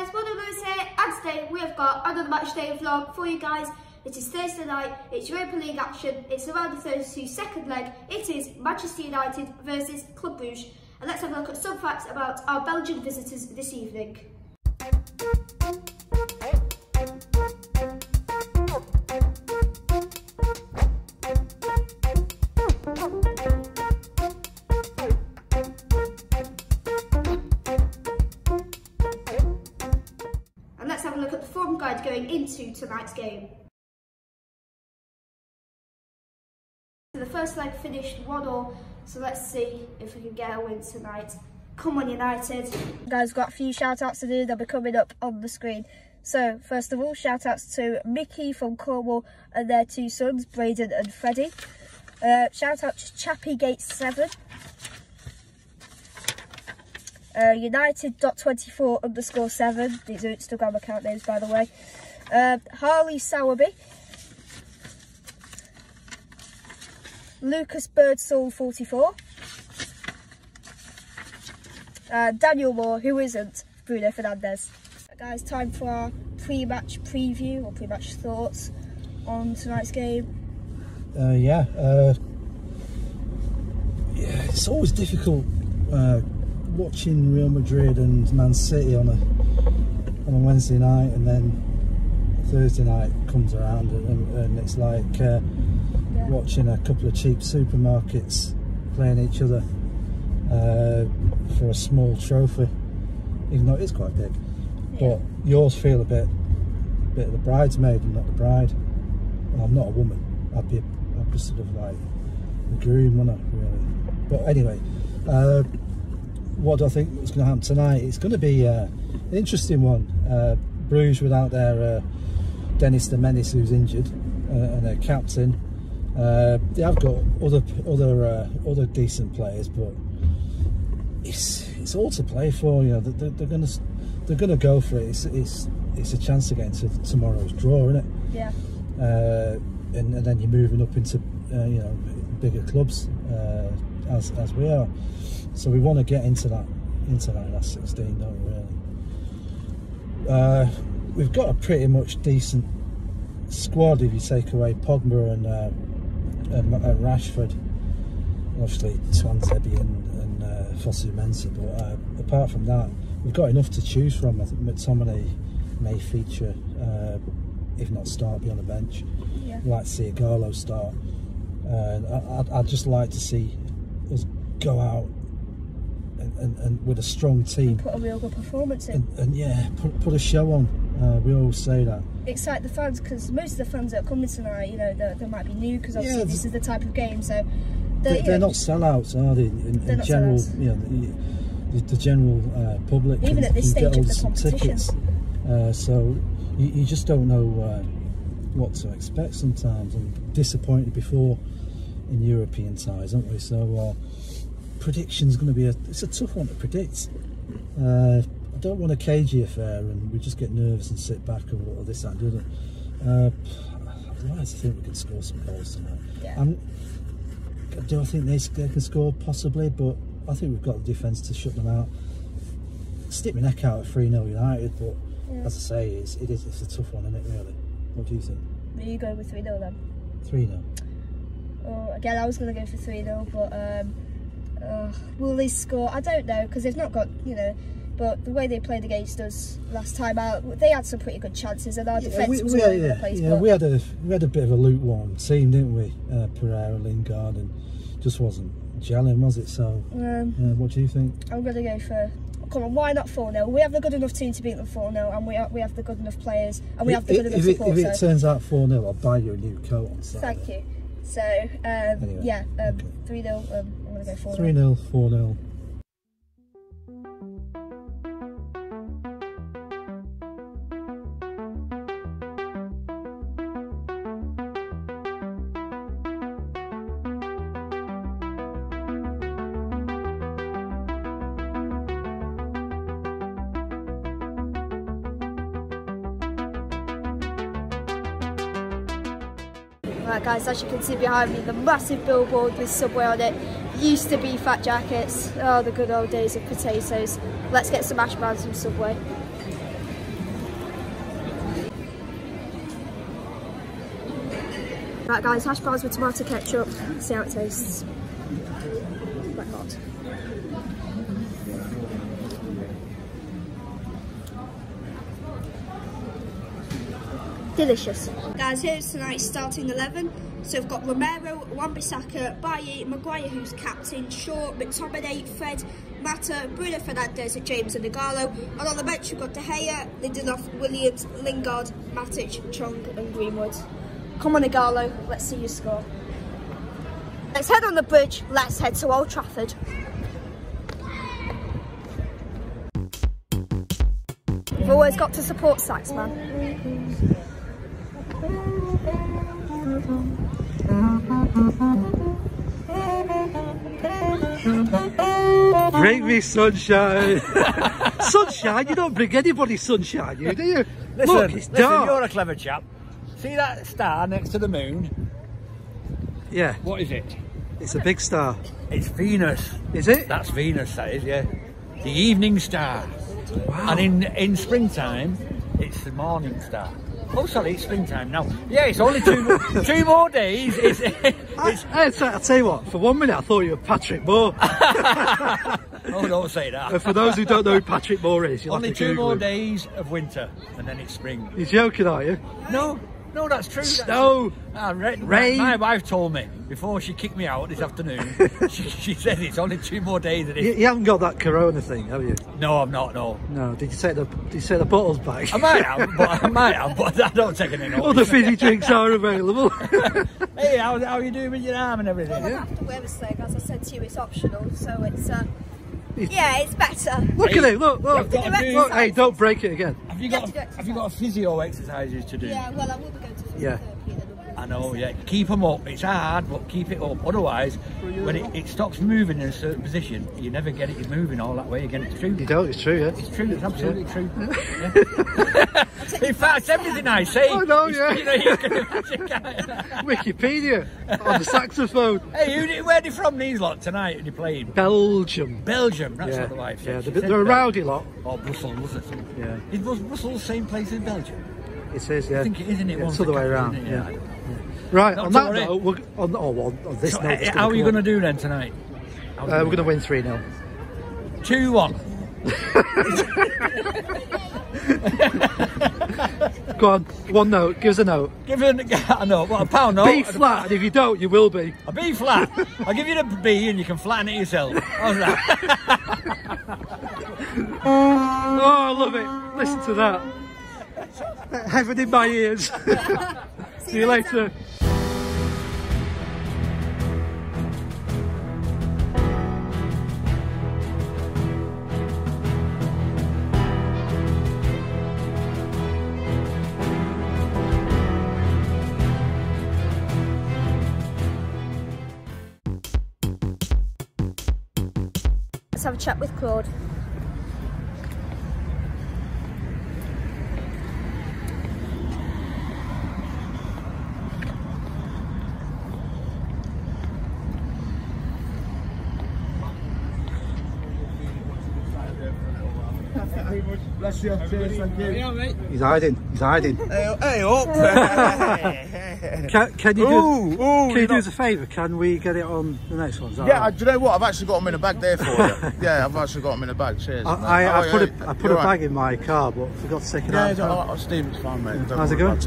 guys, Lewis here, and today we have got another match day vlog for you guys. It is Thursday night, it's Europa League action, it's around the 32 second leg. It is Manchester United versus Club Brugge. And let's have a look at some facts about our Belgian visitors this evening. Tonight's game. The first leg finished 1-0, so let's see if we can get a win tonight. Come on United. Guys, got a few shout outs to do, they'll be coming up on the screen. So, first of all, shout outs to Mickey from Cornwall and their two sons, Braden and Freddie. Uh, shout out to Chappie Gates 7 uh, United.24 underscore 7. These are Instagram account names, by the way. Uh, Harley Sowerby. Lucas Birdsoul 44. Uh, Daniel Moore, who isn't Bruno Fernandes. Guys, time for our pre-match preview or pre-match thoughts on tonight's game. Uh, yeah, uh, yeah, it's always difficult uh, watching Real Madrid and Man City on a on a Wednesday night, and then Thursday night comes around, and, and it's like uh, watching a couple of cheap supermarkets playing each other uh, for a small trophy, even though it is quite big. Yeah. But yours feel a bit, a bit of the bridesmaid and not the bride. Well, I'm not a woman. I'd be, I'd be sort of like the groom, wouldn't I? Really. But anyway. Uh, what do I think is going to happen tonight? It's going to be uh, an interesting one. Uh, Bruges without their uh, Dennis the Menace, who's injured, uh, and their captain. Uh, they have got other other uh, other decent players, but it's it's all to play for. You know, they're, they're going to they're going to go for it. It's it's it's a chance to get into tomorrow's draw, isn't it? Yeah. and, and then you're moving up into you know bigger clubs as as we are. So we want to get into that into that last 16, don't we? Really. Uh, we've got a pretty much decent squad if you take away Pogba and, uh, and, and Rashford. Obviously, Tuanzebe and, and uh, Fosu Mensah, but uh, apart from that, we've got enough to choose from. I think McTominay may feature, uh, if not start, be on the bench. Yeah. I'd like to see Ighalo start. Uh, I'd, I'd just like to see us go out and, and, and, with a strong team. And Put a real good performance in. And, and yeah, put, put a show on. Uh, we all say that. Excite the fans because most of the fans that are coming tonight, you know, they, might be new because obviously yeah, this is the type of game. So they're, they're, not sellouts, are they? In, in general, you know, the, the general uh, public even can, at this stage of the competition. Tickets. Uh, so you, you, just don't know uh, what to expect sometimes. I'm disappointed before in European ties, aren't we? So uh, prediction's going to be a it's a tough one to predict. I don't want a cagey affair, and we just get nervous and sit back and what this and uh, I'd like to think we can score some goals tonight. Yeah. do I think they, they can score possibly? But I think we've got the defence to shut them out. Stick my neck out at 3 0 United, but yeah. as I say, it's, it is, it's a tough one, isn't it, really? What do you think? Are you going with 3 0 then? 3 0. Oh, again, I was going to go for 3 0, but um, uh, will they score? I don't know because they've not got you know. But the way they played against us last time out, they had some pretty good chances, and our yeah, defence we, was we, all yeah, place. Yeah, we had a we had a bit of a lukewarm team, didn't we? Uh, Pereira, Lingard, and just wasn't gelling, was it? So, um, uh, what do you think? I'm going to go for come on, why not 4 0? We have the good enough team to beat them 4 0, and we have, we have the good enough players, and we have the good if enough it, support. If it turns out 4 0, I'll buy you a new coat on Saturday. Thank you. So, um, anyway, yeah, um, okay. 3 0. Um, I'm going to go 4 0. 3 0, 4 0. guys. As you can see behind me, the massive billboard with Subway on it. Used to be Fat Jackets. Oh, the good old days of potatoes. Let's get some hash browns from Subway. Right guys, hash browns with tomato ketchup. See how it tastes. Delicious. Guys, here's tonight's starting 11. So we've got Romero, Wan-Bissaka, Bailly, Maguire who's captain, Shaw, McTominay, Fred, Mata, Bruno Fernandes and James and Ighalo. And on the bench we've got De Gea, Lindelof, Williams, Lingard, Matic, Chong and Greenwood. Come on Ighalo, let's see you score. Let's head on the bridge, let's head to Old Trafford. We've always got to support Saxman. Bring me sunshine. sunshine? You don't bring anybody sunshine, you do you? Listen, Look, it's listen, dark. you're a clever chap. See that star next to the moon? Yeah, What is it? it's a big star. It's Venus. Is it? That's Venus, that is, yeah. The evening star. Wow. And in in springtime, it's the morning star. Oh, sorry, it's springtime now. Yeah, it's only two two more days. It's, it's I, I, I'll tell you what, for one minute I thought you were Patrick Moore. oh, don't say and that. Uh, for those who don't know who Patrick Moore is, you'll Only have to two Google more him. days of winter, and then it's spring. You're joking, are you? No, no, that's true. that's Snow. Ah, Ra- Rain. My wife told me before she kicked me out this afternoon. she, she said it's only two more days of You, this. you haven't got that Corona thing, have you? No, I'm not. No, No. Did you take the Did you take the bottles back? I might have, but I might have, but I don't take any notice. Other fizzy drinks are available. Hey, how how you doing with your arm and everything? I have to wear a sling, as I said to you, it's optional, so it's, uh, yeah, it's better. look at it. Look. Look. You've got do- Look, Hey, don't break it again. Have you You got have to do have you got physio exercises to do? Yeah, well, I will be going to physiotherapy Yeah. In a number of I know, yeah. Keep them up. It's hard, but keep it up. Otherwise, when it, it stops moving in a certain position, you never get it moving all that way again. It's true. You don't. It's true. Yeah. It's true. It's absolutely true. Yeah. in fact, everything I say. I know, yeah. You know, you can imagine. Wikipedia on the saxophone. hey, who, did- where they from these lot tonight? Are they playing? Belgium. Belgium. That's Yeah. what the wife Yeah. said. She They're, they're a Bel- rowdy lot. Or Brussels, was it? Yeah. Is Brus- Brussels the same place in Belgium? It is. Yeah. I think it is, isn't it? Yeah, One's it's the other way around. it? Yeah. Yeah. Right. Not on that note, we're, on, oh, well, on this So, note, how are you going to do then tonight? Uh, we're going to win three 0 Two one. Go on. One note. Give us a note. Give it. a note. What a pound note. B flat, and if you don't, you will be. A B flat. I'll give you the B and you can flatten it yourself. How's that? Oh, I love it. Listen to that. Heaven in my ears. See you later. Let's have a chat with Claude. Bless you. Cheers, thank you. He's hiding. He's hiding. Hey, hey up. Can, can you do? Ooh, ooh, can you do not- us a favour? Can we get it on the next one? Is that yeah, I, do you know what? I've actually got them in a bag there for you. yeah, I've actually got them in a bag. Cheers. I. I, Oh, I put yeah, a, I put a right. bag in my car, but forgot to take it Yeah, out. yeah, oh, Steve, it's fine, mate. Don't How's it going?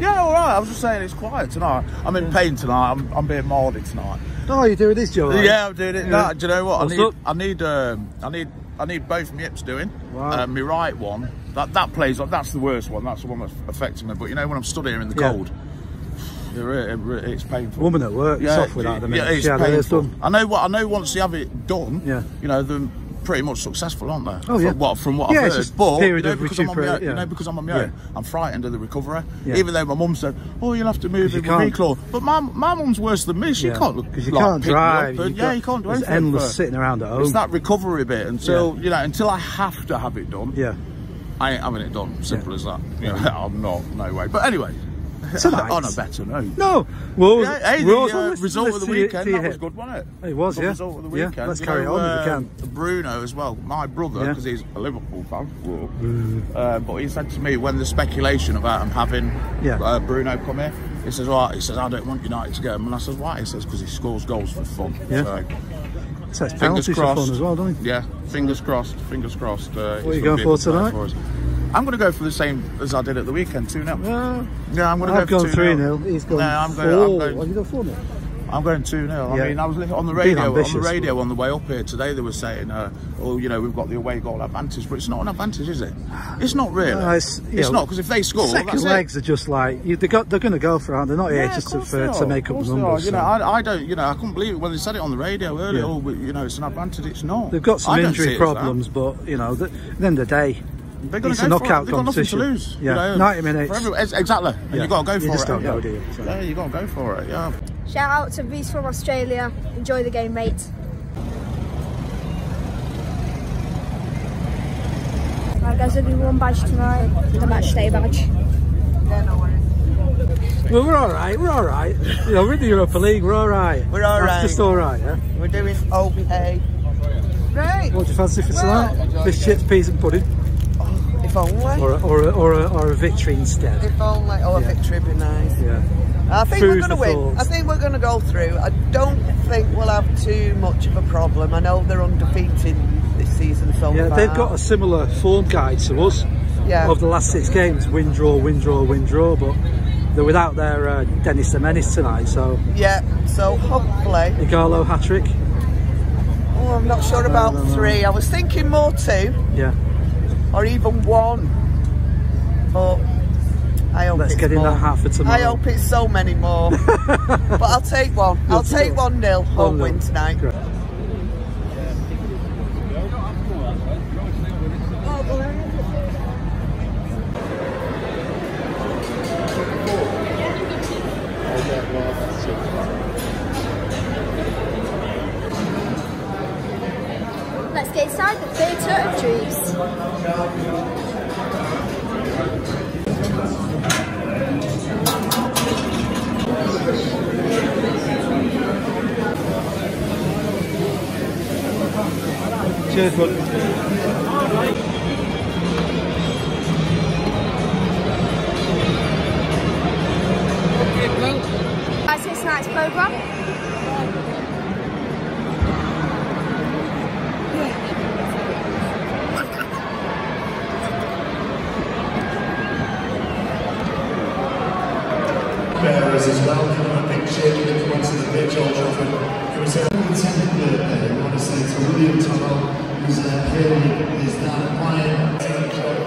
Yeah, all right. I was just saying it's quiet tonight. I'm in pain tonight. I'm, I'm being mouldy tonight. Oh, you're doing this, Joe? are? Yeah, I'm doing it. Yeah. No, do you know what? What's I need, up? I need, um, I need, I need both my hips doing. Wow. Uh, my right one, that that plays. That's the worst one. That's the one that's affecting me. But you know, when I'm stood here in the Yeah. cold, it, re- it, re- it's painful. Woman at work, it's off with that the. Yeah, it's hers painful. done. I know what I know. Once you have it done, Yeah. you know they're pretty much successful, aren't they? Oh, yeah. From what from what Yeah, I've heard. But you know, because I'm on my own, recuperate- you know, because I'm on my Yeah. own, I'm frightened of the recovery. Yeah. Even though my mum said, "Oh, you'll have to move you in with reclaw," but my my mum's worse than me. She Yeah. can't look 'Cause you like, can't pick me up drive. and- you've yeah, you can't do anything. endless sitting around at home. It's that recovery bit until you know until I have to have it done. Yeah. I ain't having it done. Simple as that. You know, I'm not. No way. But anyway, tonight. on a better note. No, well, Yeah, hey, the uh, result of the weekend that was good, wasn't it? It was, The yeah. result of the Yeah, let's You carry know, on if we uh, can. Bruno as well, my brother, Yeah. because he's a Liverpool fan. Uh, but he said to me when the speculation about him having Yeah. uh, Bruno come here, he says, "Right," he says, "I don't want United to get him," and I says, "Why?" He says, "Because he scores goals for fun." Yeah. So, fingers penalties for crossed. fun as well, don't he? Yeah, fingers crossed. Fingers crossed. Uh, What are you going for tonight? us. I'm going to go for the same as I did at the weekend, two 0 Yeah. Yeah, I'm going to I've go for gone 2 3 0. He's gone No, I'm 4. going- I'm going- you gone 4 0? I'm going 2 0. Yeah. I mean, I was on the radio on the radio on the way up here today. They were saying, uh, "Oh, you know, we've got the away goal advantage," but it's not an advantage, is it? It's not really. No, it's, it's know, not because if they score, Second legs it. are just like you, they got, they're going to go for it. They're not here just to, for, to make up numbers. You know. I, I don't. You know, I couldn't believe it when they said it on the radio earlier. Yeah. Oh, you know, it's an advantage. It's not. They've got some injury it as that. problems, but you know, the, at the end of the day, They're going It's to a go for it. knockout They've got nothing to competition. lose. Yeah, you know, 90 minutes. For every, exactly. And Yeah. you got to go You for just it. don't yeah. know, do you? So- Yeah, you got to go for it. Yeah. Shout out to Reese from Australia. Enjoy the game, mate. Right, guys, only one badge tonight. The match day badge. well, we're all right. We're all right. You know, we're in the Europa League. We're all right. We're all That's right. just all right. Yeah. We're doing okay. Right. What do you fancy for Well- tonight? Fish chips, peas, and pudding, Or a, or a, or a, or a victory instead. If only. Oh, a victory would be nice. Yeah. I think Food we're going to win. I think we're going to go through. I don't think we'll have too much of a problem. I know they're undefeated this season so Yeah, far. they've got a similar form guide to us Yeah. of the last six games: win, draw, win, draw, win, draw. But they're without their uh, Dennis the Menace tonight, so Yeah. So hopefully. Ighalo hat trick. Oh, I'm not sure about don't know. three. I was thinking more two Yeah, or even one. But I hope Let's it's get in more. that hat for tomorrow. I hope it's so many more. but I'll take one. I'll take one nil. Home 1-0. win tonight. Great. Dreams. cheers, who's uh, here with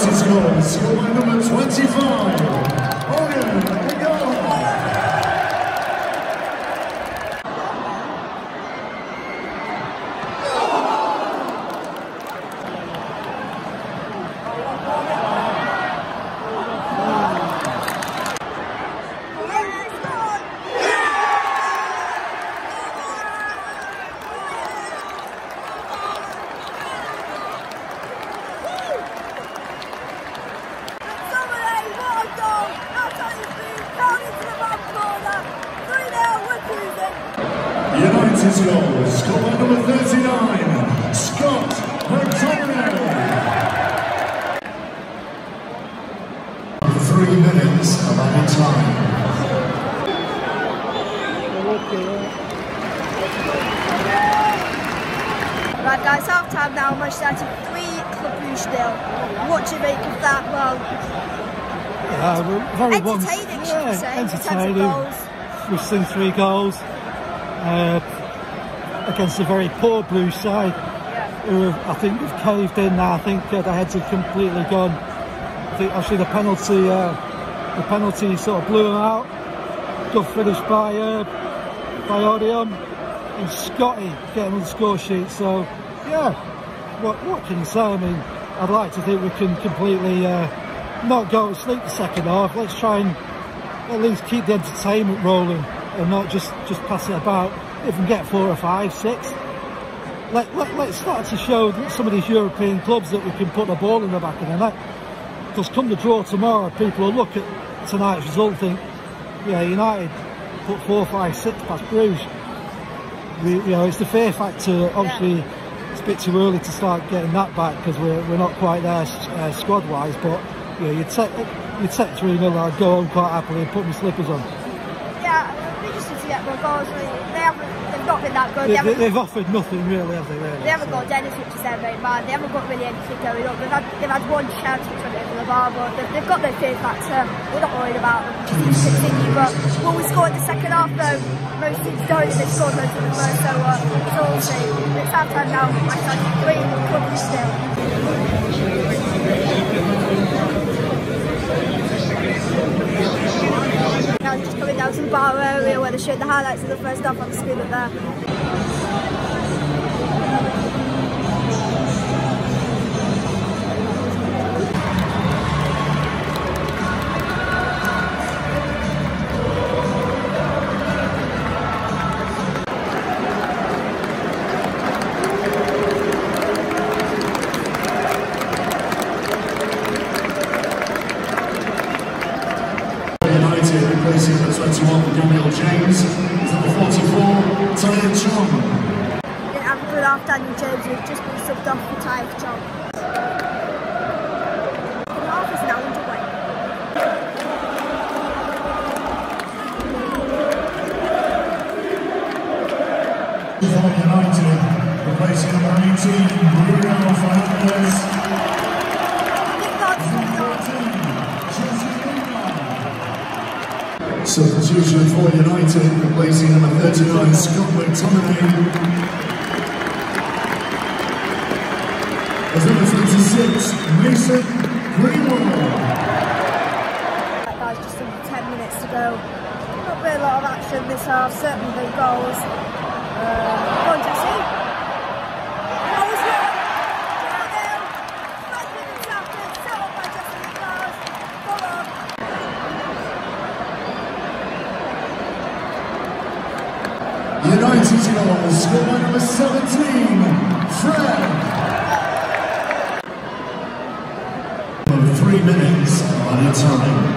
score. Score by number 25. Odion Ighalo. United's goal. Score by number 39. Scott McTominay. Three minutes of added time. Right guys, half time now, Manchester United 3, Club Brugge nil. What do you make of that? Well, Uh, we're very one- entertaining, should we yeah, say? In terms of entertaining. We've seen three goals uh, against a very poor blue side, who have, I think have caved in now. I think uh, their heads have completely gone. I think actually the penalty, uh, the penalty sort of blew them out. Good finish by uh, by Odion and Scotty getting on the score sheet. So yeah, what what can you say? I mean, I'd like to think we can completely uh, not go to sleep the second half. Let's try and at least keep the entertainment rolling and not just just pass it about. If we can get four or five, six, let, let, let's start to show some of these European clubs that we can put the ball in the back of the net. Because come the draw tomorrow, people will look at tonight's result and think, yeah, United put four, five, six past Bruges. We, you know, it's the fear factor. Obviously, it's a bit too early to start getting that back because we're, we're not quite there uh, squad wise. But you know, you'd take you'd take three 0 I'd go home quite happily and put my slippers on. Yeah, we just need to get more goals. Really. They haven't, they've not been that good. They, They haven't, they, have offered nothing really, have they? Really? they haven't got Dennis, which is their main man. They haven't got really anything going on. They've had, they've had one chance which went over the bar, but they've, they've got no fear factor. We're not worried about them. Just need to continue. But will we score in the second half though? Most teams don't. They've scored most in the first, so uh, it's all the same. It's half time now. Manchester United three, Club Brugge still. Now just coming down to the bar area where they showed the highlights of the first half on the screen up there. For United replacing number 18 Bruno Fernandes. Substitution for United replacing number 39 Scott McTominay. As number 26 Mason Greenwood. Just under 10 minutes to go. Not been a lot of action this half, certainly no goals. Go on, Jesse. Goals here. 2-0. Five minutes after, set up by Jesse Lingard. Come on. United's goal scored by number 17 Fred. Three minutes on your time.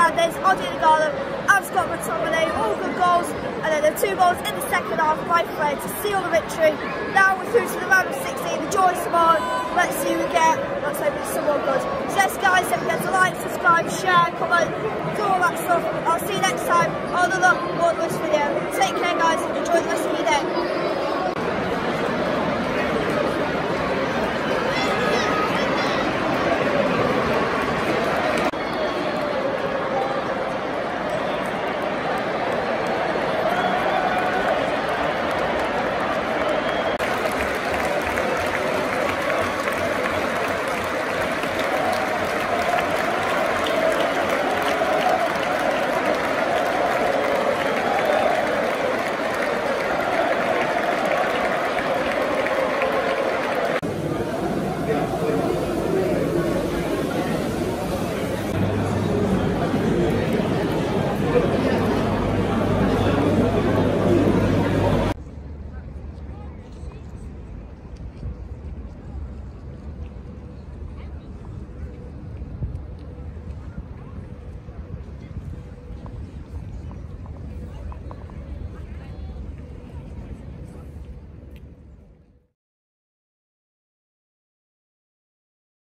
Fernandes, Odion Ighalo, and Scott McTominay, all good goals. And then the two goals in the second half by Fred to seal the victory. Now we're through to the round of 16, the joys tomorrow. Let's see who we get. Let's hope it's someone good. So yes guys, don't forget to like, subscribe, share, comment, do all that stuff. I'll see you next time on another this video. Take care guys, enjoy the rest of your day.